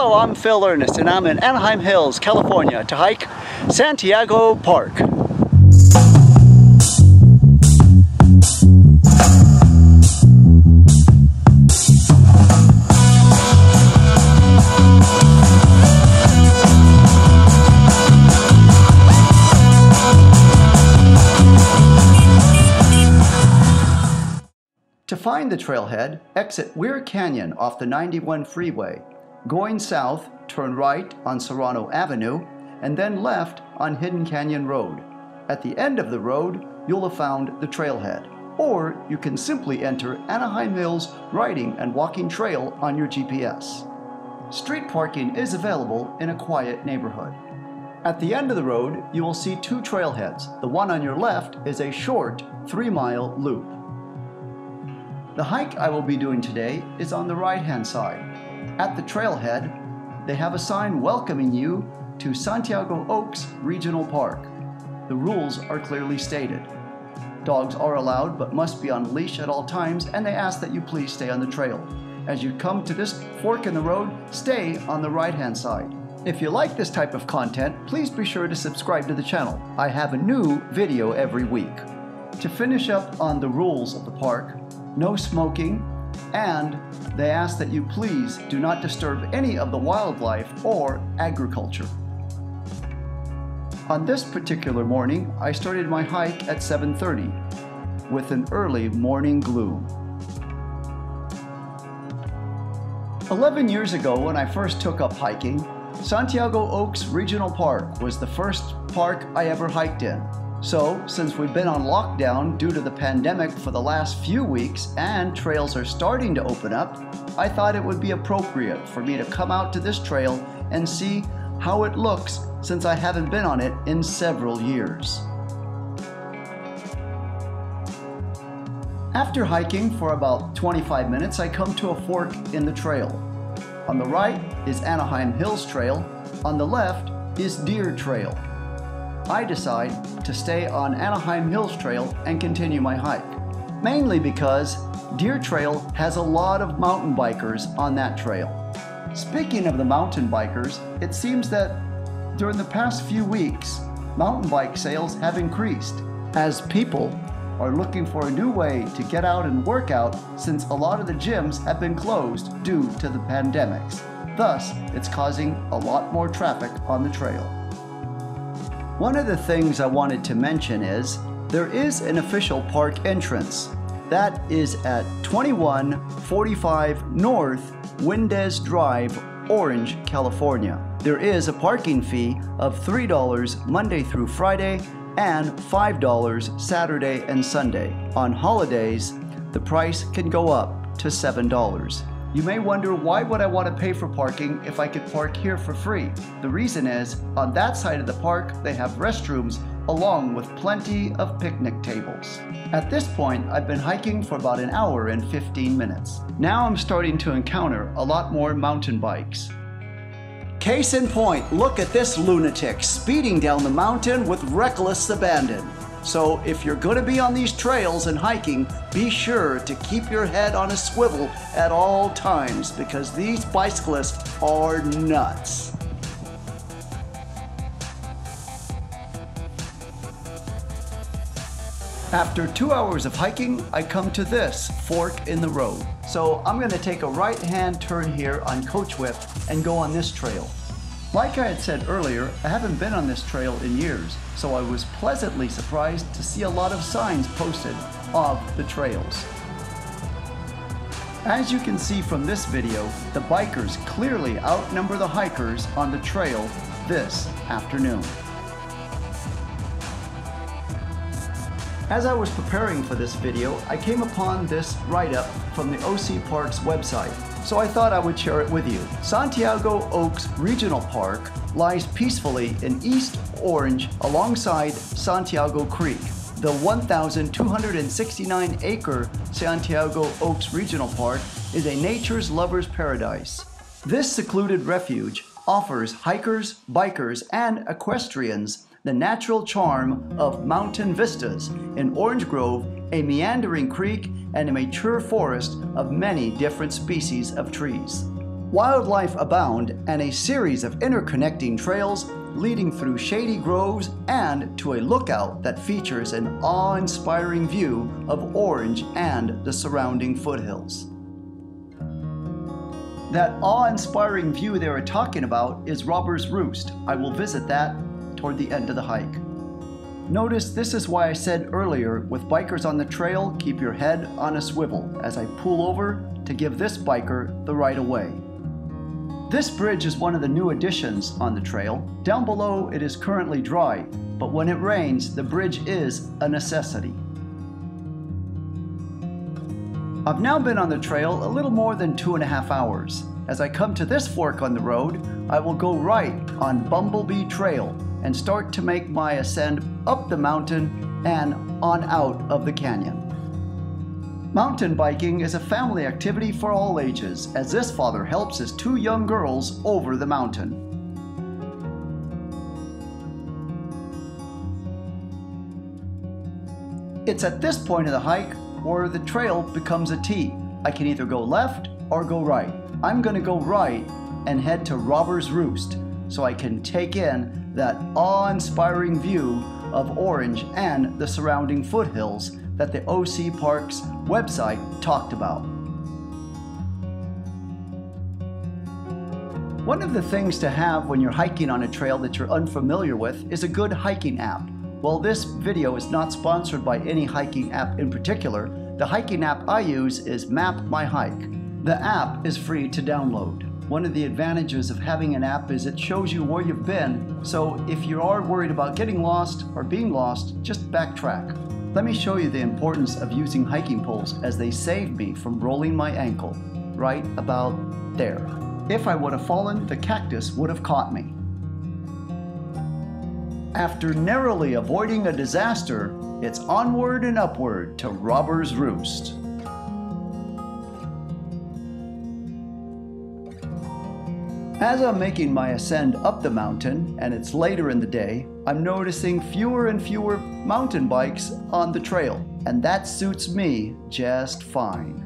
Hello, I'm Phil Ernest and I'm in Anaheim Hills, California to hike Santiago Park. To find the trailhead, exit Weir Canyon off the 91 freeway. Going south, turn right on Serrano Avenue, and then left on Hidden Canyon Road. At the end of the road, you'll have found the trailhead. Or you can simply enter Anaheim Hills Riding and Walking Trail on your GPS. Street parking is available in a quiet neighborhood. At the end of the road, you will see two trailheads. The one on your left is a short three mile loop. The hike I will be doing today is on the right hand side. At the trailhead, they have a sign welcoming you to Santiago Oaks Regional Park. The rules are clearly stated. Dogs are allowed but must be on leash at all times, and they ask that you please stay on the trail. As you come to this fork in the road, stay on the right hand side. If you like this type of content, please be sure to subscribe to the channel. I have a new video every week. To finish up on the rules of the park, no smoking, and they ask that you please do not disturb any of the wildlife or agriculture. On this particular morning, I started my hike at 7:30 with an early morning gloom. 11 years ago when I first took up hiking, Santiago Oaks Regional Park was the first park I ever hiked in. So, since we've been on lockdown due to the pandemic for the last few weeks and trails are starting to open up, I thought it would be appropriate for me to come out to this trail and see how it looks since I haven't been on it in several years. After hiking for about 25 minutes, I come to a fork in the trail. On the right is Anaheim Hills Trail, on the left is Deer Trail. I decide to stay on Anaheim Hills Trail and continue my hike. Mainly because Deer Trail has a lot of mountain bikers on that trail. Speaking of the mountain bikers, it seems that during the past few weeks, mountain bike sales have increased as people are looking for a new way to get out and work out since a lot of the gyms have been closed due to the pandemics. Thus, it's causing a lot more traffic on the trail. One of the things I wanted to mention is there is an official park entrance. That is at 2145 North Windes Drive, Orange, California. There is a parking fee of $3 Monday through Friday and $5 Saturday and Sunday. On holidays, the price can go up to $7. You may wonder why would I want to pay for parking if I could park here for free? The reason is, on that side of the park, they have restrooms along with plenty of picnic tables. At this point, I've been hiking for about an hour and 15 minutes. Now I'm starting to encounter a lot more mountain bikes. Case in point, look at this lunatic speeding down the mountain with reckless abandon. So if you're going to be on these trails and hiking, be sure to keep your head on a swivel at all times because these bicyclists are nuts. After two hours of hiking, I come to this fork in the road. So I'm going to take a right hand turn here on Coach Whip and go on this trail. Like I had said earlier, I haven't been on this trail in years, so I was pleasantly surprised to see a lot of signs posted of the trails. As you can see from this video, the bikers clearly outnumber the hikers on the trail this afternoon. As I was preparing for this video, I came upon this write-up from the OC Parks website, so I thought I would share it with you. Santiago Oaks Regional Park lies peacefully in East Orange alongside Santiago Creek. The 1,269 acre Santiago Oaks Regional Park is a nature's lover's paradise. This secluded refuge offers hikers, bikers, and equestrians the natural charm of mountain vistas in Orange Grove, a meandering creek, and a mature forest of many different species of trees. Wildlife abound and a series of interconnecting trails leading through shady groves and to a lookout that features an awe-inspiring view of Orange and the surrounding foothills. That awe-inspiring view they were talking about is Robber's Roost. I will visit that toward the end of the hike. Notice this is why I said earlier, with bikers on the trail, keep your head on a swivel as I pull over to give this biker the right of way. This bridge is one of the new additions on the trail. Down below it is currently dry, but when it rains, the bridge is a necessity. I've now been on the trail a little more than two and a half hours. As I come to this fork on the road, I will go right on Bumblebee Trail and start to make my ascent up the mountain and on out of the canyon. Mountain biking is a family activity for all ages, as this father helps his two young girls over the mountain. It's at this point of the hike where the trail becomes a T. I can either go left or go right. I'm going to go right and head to Robber's Roost so I can take in that awe-inspiring view of Orange and the surrounding foothills that the OC Parks website talked about. One of the things to have when you're hiking on a trail that you're unfamiliar with is a good hiking app. While this video is not sponsored by any hiking app in particular, the hiking app I use is Map My Hike. The app is free to download. One of the advantages of having an app is it shows you where you've been, so if you are worried about getting lost or being lost, just backtrack. Let me show you the importance of using hiking poles as they saved me from rolling my ankle, right about there. If I would have fallen, the cactus would have caught me. After narrowly avoiding a disaster, it's onward and upward to Robber's Roost. As I'm making my ascend up the mountain, and it's later in the day, I'm noticing fewer and fewer mountain bikes on the trail, and that suits me just fine.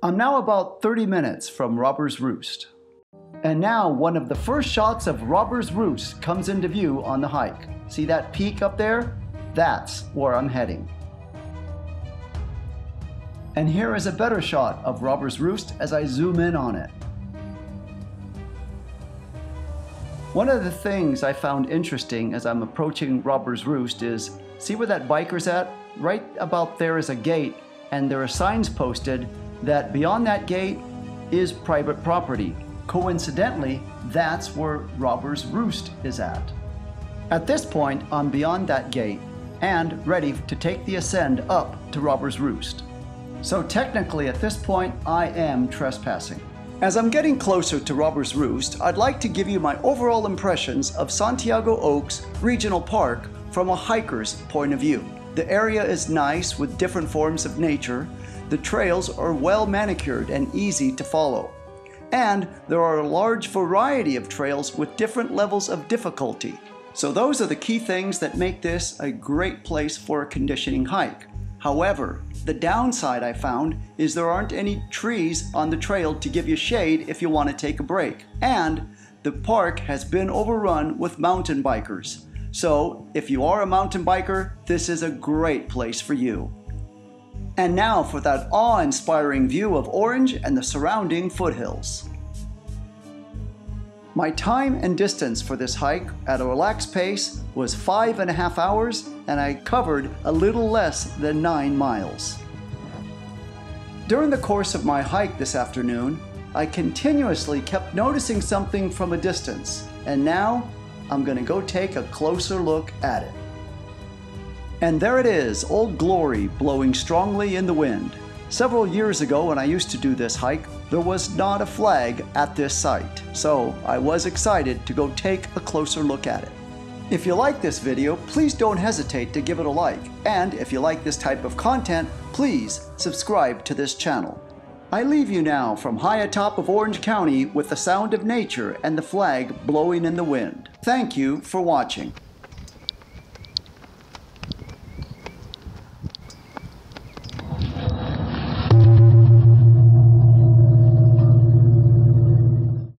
I'm now about 30 minutes from Robber's Roost. And now one of the first shots of Robber's Roost comes into view on the hike. See that peak up there? That's where I'm heading. And here is a better shot of Robber's Roost as I zoom in on it. One of the things I found interesting as I'm approaching Robber's Roost is, see where that biker's at? Right about there is a gate and there are signs posted that beyond that gate is private property. Coincidentally, that's where Robber's Roost is at. At this point, I'm beyond that gate and ready to take the ascend up to Robber's Roost. So technically at this point, I am trespassing. As I'm getting closer to Robber's Roost, I'd like to give you my overall impressions of Santiago Oaks Regional Park from a hiker's point of view. The area is nice with different forms of nature, the trails are well manicured and easy to follow. And there are a large variety of trails with different levels of difficulty. So those are the key things that make this a great place for a conditioning hike. However, the downside I found is there aren't any trees on the trail to give you shade if you want to take a break. And the park has been overrun with mountain bikers. So if you are a mountain biker, this is a great place for you. And now for that awe-inspiring view of Orange and the surrounding foothills. My time and distance for this hike at a relaxed pace was five and a half hours and I covered a little less than nine miles. During the course of my hike this afternoon, I continuously kept noticing something from a distance and now I'm gonna go take a closer look at it. And there it is, Old Glory blowing strongly in the wind. Several years ago when I used to do this hike, there was not a flag at this site, so I was excited to go take a closer look at it. If you like this video, please don't hesitate to give it a like, and if you like this type of content, please subscribe to this channel. I leave you now from high atop of Orange County with the sound of nature and the flag blowing in the wind. Thank you for watching.